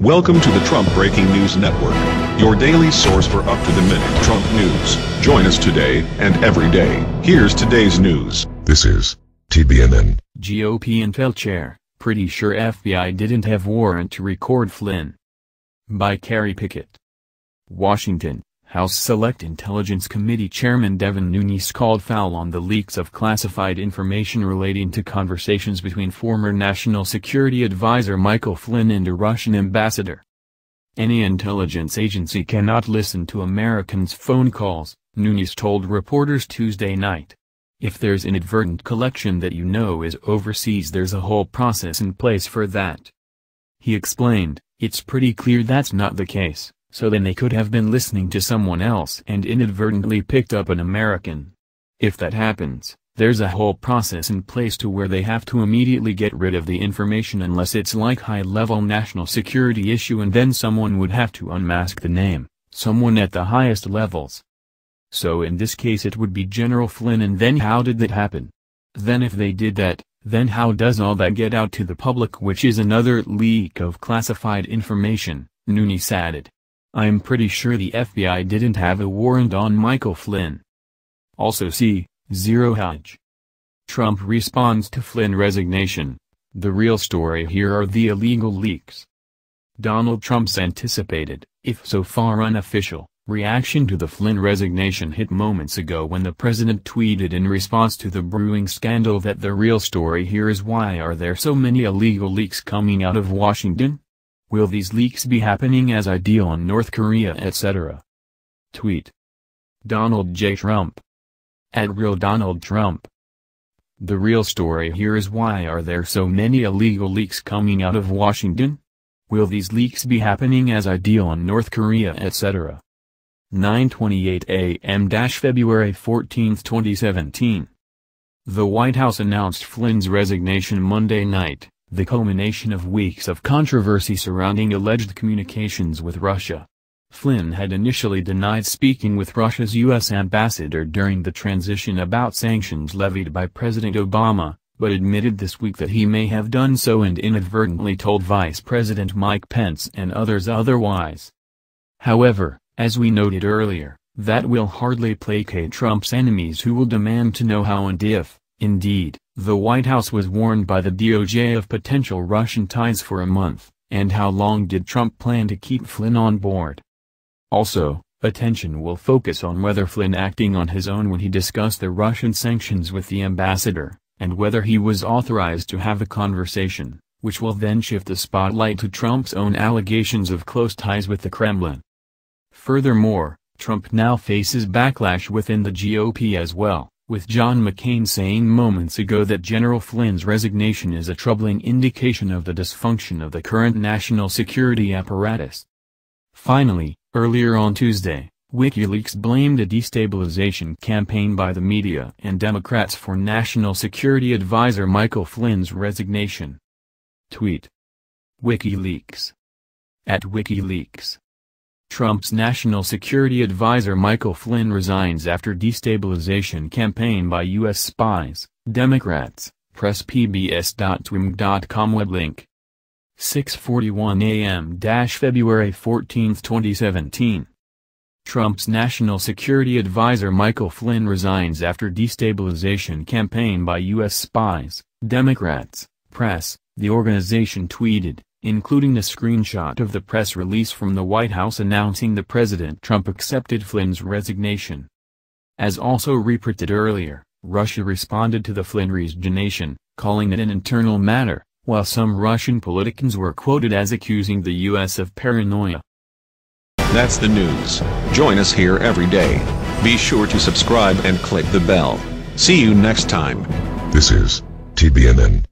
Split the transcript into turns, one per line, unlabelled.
Welcome to the Trump Breaking News Network, your daily source for up-to-the-minute Trump news. Join us today and every day. Here's today's news.
This is TBNN.
GOP Intel Chair, pretty sure FBI didn't have warrant to record Flynn. By Kerry Picket. Washington, House Select Intelligence Committee Chairman Devin Nunes called foul on the leaks of classified information relating to conversations between former National Security Advisor Michael Flynn and a Russian ambassador. Any intelligence agency cannot listen to Americans' phone calls, Nunes told reporters Tuesday night. If there's inadvertent collection that you know is overseas there's a whole process in place for that. He explained, it's pretty clear that's not the case so then they could have been listening to someone else and inadvertently picked up an American. If that happens, there's a whole process in place to where they have to immediately get rid of the information unless it's like high-level national security issue and then someone would have to unmask the name, someone at the highest levels. So in this case it would be General Flynn and then how did that happen? Then if they did that, then how does all that get out to the public which is another leak of classified information, Nunes added. I'm pretty sure the FBI didn't have a warrant on Michael Flynn. Also see, Zero Hedge. Trump responds to Flynn resignation. The real story here are the illegal leaks. Donald Trump's anticipated, if so far unofficial, reaction to the Flynn resignation hit moments ago when the president tweeted in response to the brewing scandal that the real story here is why are there so many illegal leaks coming out of Washington? Will these leaks be happening as I deal on North Korea etc. Tweet. Donald J. Trump. At Real Donald Trump. The real story here is why are there so many illegal leaks coming out of Washington? Will these leaks be happening as I deal on North Korea etc. 9:28 a.m. February 14, 2017. The White House announced Flynn's resignation Monday night the culmination of weeks of controversy surrounding alleged communications with Russia. Flynn had initially denied speaking with Russia's U.S. ambassador during the transition about sanctions levied by President Obama, but admitted this week that he may have done so and inadvertently told Vice President Mike Pence and others otherwise. However, as we noted earlier, that will hardly placate Trump's enemies who will demand to know how and if, indeed, the White House was warned by the DOJ of potential Russian ties for a month, and how long did Trump plan to keep Flynn on board? Also, attention will focus on whether Flynn acting on his own when he discussed the Russian sanctions with the ambassador, and whether he was authorized to have a conversation, which will then shift the spotlight to Trump's own allegations of close ties with the Kremlin. Furthermore, Trump now faces backlash within the GOP as well with John McCain saying moments ago that General Flynn's resignation is a troubling indication of the dysfunction of the current national security apparatus. Finally, earlier on Tuesday, WikiLeaks blamed a destabilization campaign by the media and Democrats for National Security Advisor Michael Flynn's resignation. Tweet. WikiLeaks. At WikiLeaks. Trump's national security advisor Michael Flynn resigns after destabilization campaign by U.S. spies, Democrats, presspbs.twim.com web link. 6.41 a.m. February 14, 2017. Trump's national security advisor Michael Flynn resigns after destabilization campaign by U.S. spies, Democrats, press, the organization tweeted including a screenshot of the press release from the White House announcing the President Trump accepted Flynn's resignation. As also reprinted earlier, Russia responded to the Flynn resignation, calling it an internal matter, while some Russian politicians were quoted as accusing the U.S. of paranoia.
That's the news. Join us here every day. Be sure to subscribe and click the bell. See you next time.
This is TBNN.